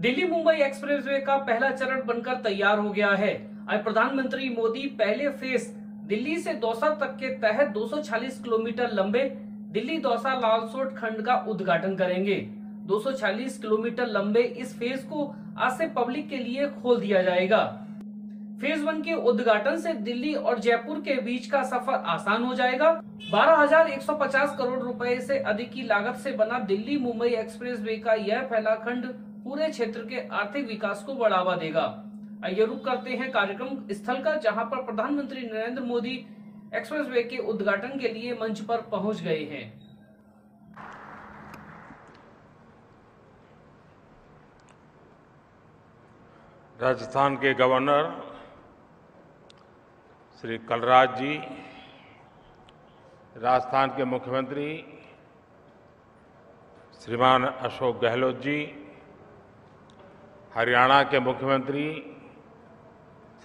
Delhi Mumbai expressway का पहला चरण बनकर तैयार हो गया है। आज प्रधानमंत्री मोदी पहले फ़ेज़ दिल्ली से दौसा तक के तहत 240 किलोमीटर लंबे दिल्ली दौसा लालसोट खंड का उद्घाटन करेंगे। 240 किलोमीटर लंबे इस फ़ेज़ को आज से पब्लिक के लिए खोल दिया जाएगा। फ़ेज़ वन के उद्घाटन से दिल्ली और जयपुर के बीच का सफ़र आसान हो जाएगा। 12,150 करोड़ रुपए से अधिक की लागत से बना दिल्ली मुंबई एक्सप्रेसवे का यह पहला खंड पूरे क्षेत्र के आर्थिक विकास को बढ़ावा देगा। आइए रुक करते हैं कार्यक्रम स्थल का, जहाँ पर प्रधानमंत्री नरेंद्र मोदी एक्सप्रेसवे के उद्घाटन के लिए मंच पर पहुँच गए हैं। राजस्थान के गवर्नर श्री कलराज जी, राजस्थान के मुख्यमंत्री श्रीमान अशोक गहलोत जी हरियाणा के मुख्यमंत्री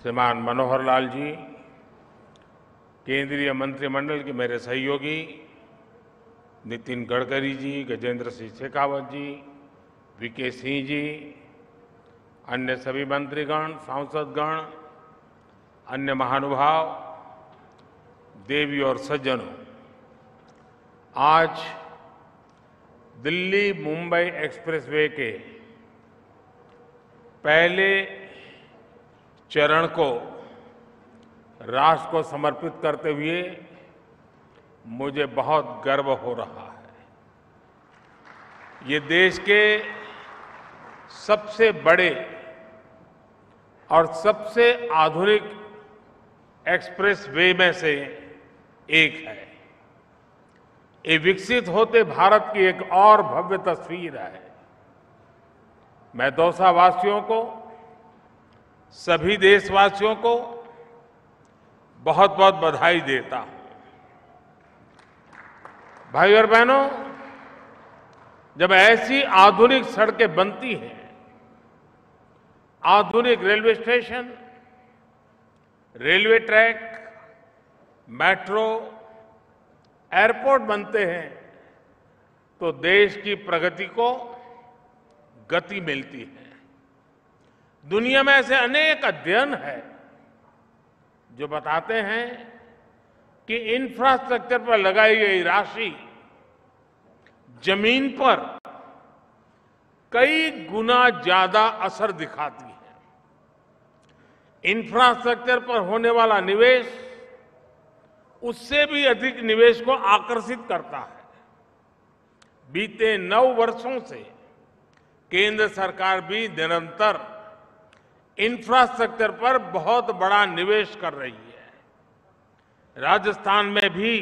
श्रीमान मनोहर लाल जी, केंद्रीय मंत्रिमंडल के मेरे सहयोगी नितिन गडकरी जी, गजेंद्र सिंह शेखावत जी वीके सिंह जी, अन्य सभी मंत्रीगण, सांसदगण, अन्य महानुभाव, देवी और सज्जनों, आज दिल्ली मुंबई एक्सप्रेसवे के पहले चरण को, राष्ट्र को समर्पित करते हुए मुझे बहुत गर्व हो रहा है। ये देश के सबसे बड़े और सबसे आधुनिक एक्सप्रेस वे में से एक है। ये विकसित होते भारत की एक और भव्य तस्वीर है। मैं दौसा वासियों को, सभी देशवासियों को बहुत बहुत बधाई देता हूँ। भाई और बहनों, जब ऐसी आधुनिक सड़कें बनती हैं, आधुनिक railway station, railway track, metro, airport बनते हैं तो देश की प्रगति को गति मिलती है। दुनिया में ऐसे अनेक अध्ययन है जो बताते हैं कि इंफ्रास्ट्रक्चर पर लगाई गई राशि ज़मीन पर कई गुना ज़्यादा असर दिखाती है। इंफ्रास्ट्रक्चर पर होने वाला निवेश उससे भी अधिक निवेश को आकर्षित करता है। बीते नौ वर्षों से केंद्र सरकार भी निरंतर इंफ्रास्ट्रक्चर पर बहुत बड़ा निवेश कर रही है। राजस्थान में भी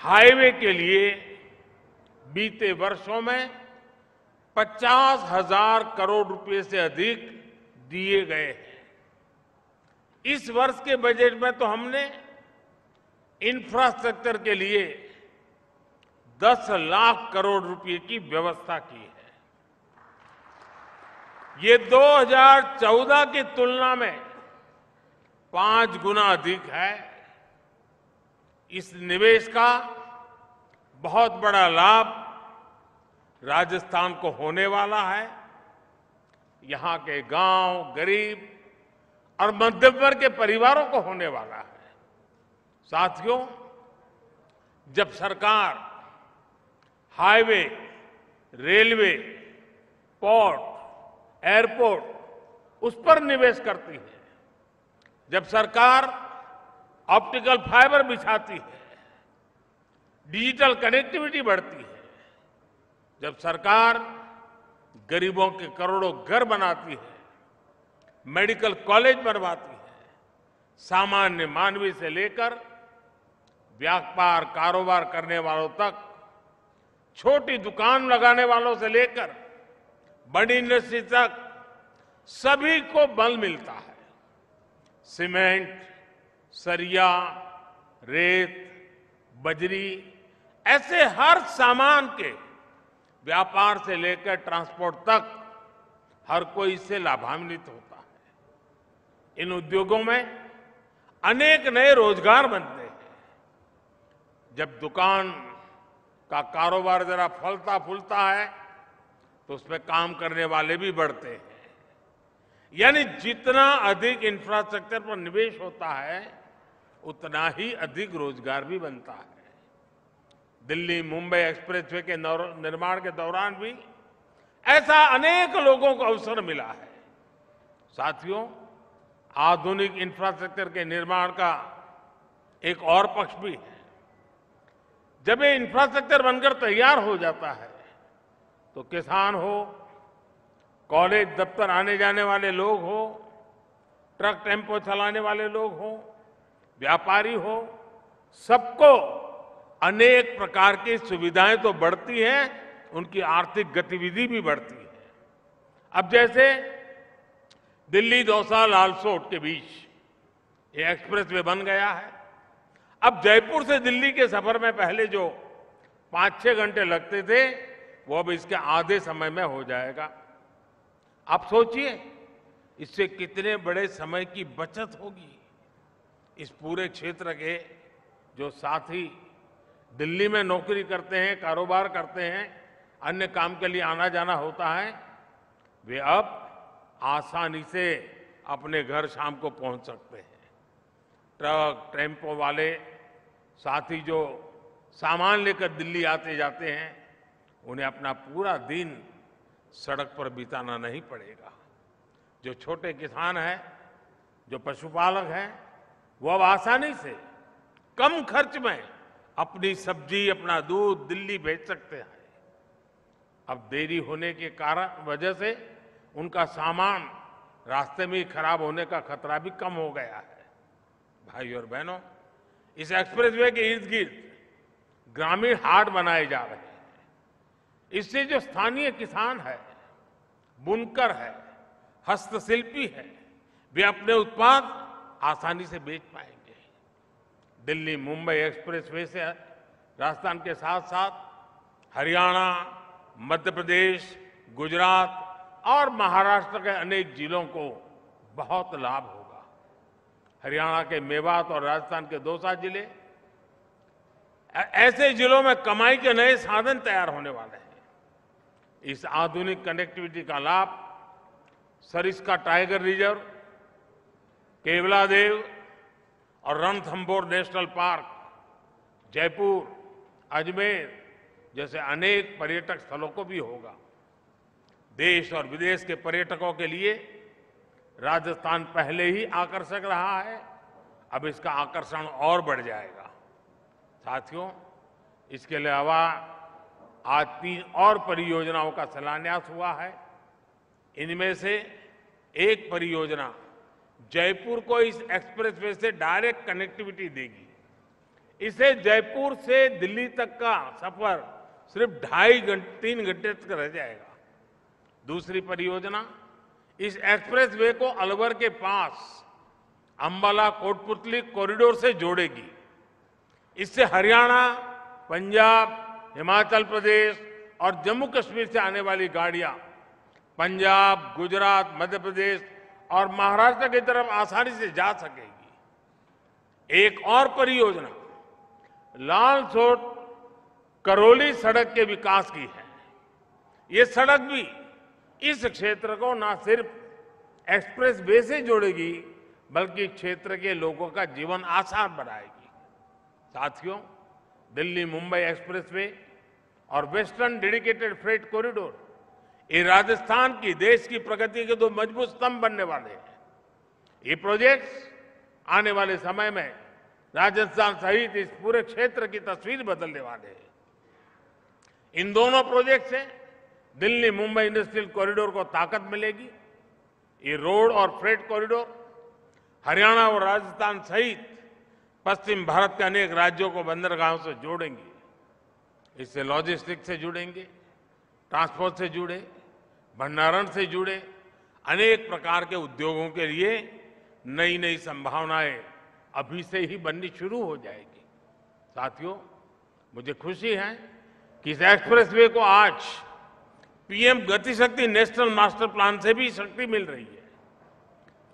हाईवे के लिए बीते वर्षों में पचास हज़ार करोड़ रुपए से अधिक दिए गए हैं। इस वर्ष के बजट में तो हमने इंफ्रास्ट्रक्चर के लिए 10 लाख करोड़ रुपए की व्यवस्था की है। ये 2014 की तुलना में पाँच गुना अधिक है। इस निवेश का बहुत बड़ा लाभ राजस्थान को होने वाला है। यहाँ के गाँव, गरीब और मध्यम वर्ग के परिवारों को होने वाला है। साथियों, जब सरकार हाईवे, रेलवे, पोर्ट एयरपोर्ट उस पर निवेश करती है। जब सरकार ऑप्टिकल फाइबर बिछाती है, डिजिटल कनेक्टिविटी बढ़ती है, जब सरकार गरीबों के करोड़ों घर बनाती है, मेडिकल कॉलेज बनवाती है, सामान्य मानवी से लेकर व्यापार कारोबार करने वालों तक, छोटी दुकान लगाने वालों से लेकर बड़ी इंडस्ट्री तक सभी को बल मिलता है। सीमेंट, सरिया, रेत, बजरी, ऐसे हर सामान के व्यापार से लेकर ट्रांसपोर्ट तक हर कोई इससे लाभान्वित होता है। इन उद्योगों में अनेक नए रोज़गार बनते हैं। जब दुकान का कारोबार जरा फलता फूलता है तो उसमें काम करने वाले भी बढ़ते हैं। यानी जितना अधिक इंफ्रास्ट्रक्चर पर निवेश होता है, उतना ही अधिक रोज़गार भी बनता है। दिल्ली, मुंबई एक्सप्रेसवे के निर्माण के दौरान भी ऐसा अनेक लोगों को अवसर मिला है। साथियों, आधुनिक इंफ्रास्ट्रक्चर के निर्माण का एक और पक्ष भी है। जब ये इंफ्रास्ट्रक्चर बनकर तैयार हो जाता है तो किसान हो, कॉलेज दफ्तर आने जाने वाले लोग हो, ट्रक टेंपो चलाने वाले लोग हो, व्यापारी हो, सबको अनेक प्रकार की सुविधाएँ तो बढ़ती हैं, उनकी आर्थिक गतिविधि भी बढ़ती है। अब जैसे दिल्ली दौसा लालसोट के बीच ये एक्सप्रेस वे बन गया है। अब जयपुर से दिल्ली के सफ़र में पहले जो पाँच छह घंटे लगते थे वो अब इसके आधे समय में हो जाएगा। आप सोचिए, इससे कितने बड़े समय की बचत होगी इस पूरे क्षेत्र के जो साथी दिल्ली में नौकरी करते हैं, कारोबार करते हैं, अन्य काम के लिए आना जाना होता है, वे अब आसानी से अपने घर शाम को पहुँच सकते हैं। ट्रक, टेंपो वाले साथी जो सामान लेकर दिल्ली आते जाते हैं उन्हें अपना पूरा दिन सड़क पर बिताना नहीं पड़ेगा। जो छोटे किसान हैं, जो पशुपालक हैं, वो अब आसानी से कम खर्च में अपनी सब्ज़ी, अपना दूध दिल्ली भेज सकते हैं। अब देरी होने के कारण, वजह से उनका सामान रास्ते में ही खराब होने का खतरा भी कम हो गया है। भाई और बहनों, इस एक्सप्रेसवे के इर्द गिर्द ग्रामीण हाट बनाए जा रहे हैं। इससे जो स्थानीय किसान है, बुनकर है, हस्तशिल्पी है, वे अपने उत्पाद आसानी से बेच पाएँगे। दिल्ली मुंबई एक्सप्रेसवे से राजस्थान के साथ साथ हरियाणा, मध्य प्रदेश, गुजरात और महाराष्ट्र के अनेक जिलों को बहुत लाभ होगा। हरियाणा के मेवात और राजस्थान के दौसा ज़िले ऐसे जिलों में कमाई के नए साधन तैयार होने वाले हैं। इस आधुनिक कनेक्टिविटी का लाभ सरिस्का टाइगर रिज़र्व केवलादेव और रणथंबोर नेशनल पार्क जयपुर अजमेर जैसे अनेक पर्यटक स्थलों को भी होगा। देश और विदेश के पर्यटकों के लिए राजस्थान पहले ही आकर्षक रहा है। अब इसका आकर्षण और बढ़ जाएगा। साथियों, इसके अलावा आज तीन और परियोजनाओं का शिलान्यास हुआ है। इनमें से एक परियोजना जयपुर को इस एक्सप्रेसवे से डायरेक्ट कनेक्टिविटी देगी। इसे जयपुर से दिल्ली तक का सफ़र सिर्फ़ ढाई घंटे, तीन घंटे तक रह जाएगा। दूसरी परियोजना, इस एक्सप्रेसवे को अलवर के पास अंबाला कोटपुतली कॉरिडोर से जोड़ेगी। इससे हरियाणा, पंजाब हिमाचल प्रदेश और जम्मू कश्मीर से आने वाली गाड़ियाँ, पंजाब, गुजरात, मध्य प्रदेश और महाराष्ट्र की तरफ़ आसानी से जा सकेगी। एक और परियोजना लाल सोट करौली सड़क के विकास की है। ये सड़क भी इस क्षेत्र को न सिर्फ़ एक्सप्रेस वे से जोड़ेगी, बल्कि क्षेत्र के लोगों का जीवन आसान बनाएगी। साथियों दिल्ली मुंबई एक्सप्रेसवे और वेस्टर्न डेडिकेटेड फ्रेट कॉरिडोर, ये राजस्थान की, देश की प्रगति के दो मज़बूत स्तंभ बनने वाले हैं। ये प्रोजेक्ट्स आने वाले समय में राजस्थान सहित इस पूरे क्षेत्र की तस्वीर बदलने वाले हैं। इन दोनों प्रोजेक्ट से दिल्ली मुंबई इंडस्ट्रियल कॉरिडोर को ताकत मिलेगी। ये रोड और फ्रेट कॉरिडोर हरियाणा और राजस्थान सहित पश्चिम भारत के अनेक राज्यों को बंदरगाहों से जोड़ेंगे। इससे लॉजिस्टिक से जुड़ेंगे, ट्रांसपोर्ट से जुड़े, भंडारण से जुड़े, अनेक प्रकार के उद्योगों के लिए नई नई संभावनाएँ अभी से ही बननी शुरू हो जाएगी। साथियों, मुझे खुशी है कि इस एक्सप्रेसवे को आज PM Gati Shakti national master plan से भी शक्ति मिल रही है।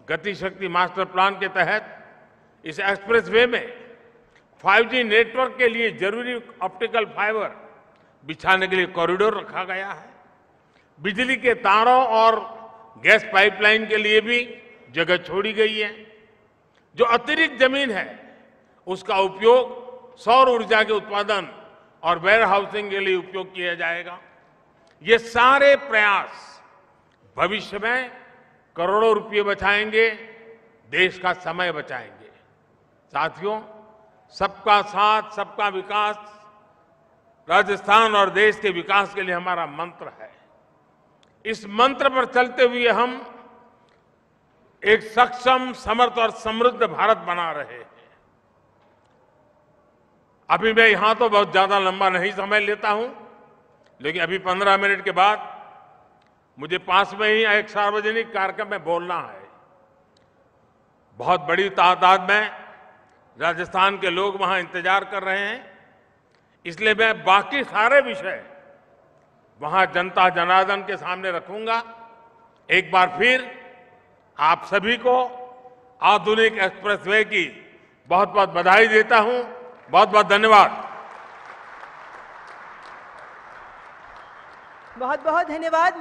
गतिशक्ति मास्टर प्लान के तहत इस एक्सप्रेसवे में 5G नेटवर्क के लिए ज़रूरी ऑप्टिकल फाइबर बिछाने के लिए कॉरिडोर रखा गया है। बिजली के तारों और गैस पाइपलाइन के लिए भी जगह छोड़ी गई है। जो अतिरिक्त ज़मीन है, उसका उपयोग सौर ऊर्जा के उत्पादन और वेयर हाउसिंग के लिए उपयोग किया जाएगा। ये सारे प्रयास भविष्य में करोड़ों रुपये बचाएँगे, देश का समय बचाएँगे। साथियों सबका साथ, सबका विकास, राजस्थान और देश के विकास के लिए हमारा मंत्र है। इस मंत्र पर चलते हुए हम एक सक्षम, समर्थ और समृद्ध भारत बना रहे हैं। अभी मैं यहाँ तो बहुत ज़्यादा लंबा नहीं समय लेता हूँ, लेकिन अभी पंद्रह मिनट के बाद मुझे पास में ही एक सार्वजनिक कार्यक्रम में बोलना है। बहुत बड़ी तादाद में राजस्थान के लोग वहाँ इंतज़ार कर रहे हैं। इसलिए मैं बाकी सारे विषय वहाँ जनता जनार्दन के सामने रखूँगा। एक बार फिर आप सभी को आधुनिक एक्सप्रेसवे की बहुत बहुत बधाई देता हूँ। बहुत बहुत धन्यवाद। बहुत बहुत धन्यवाद।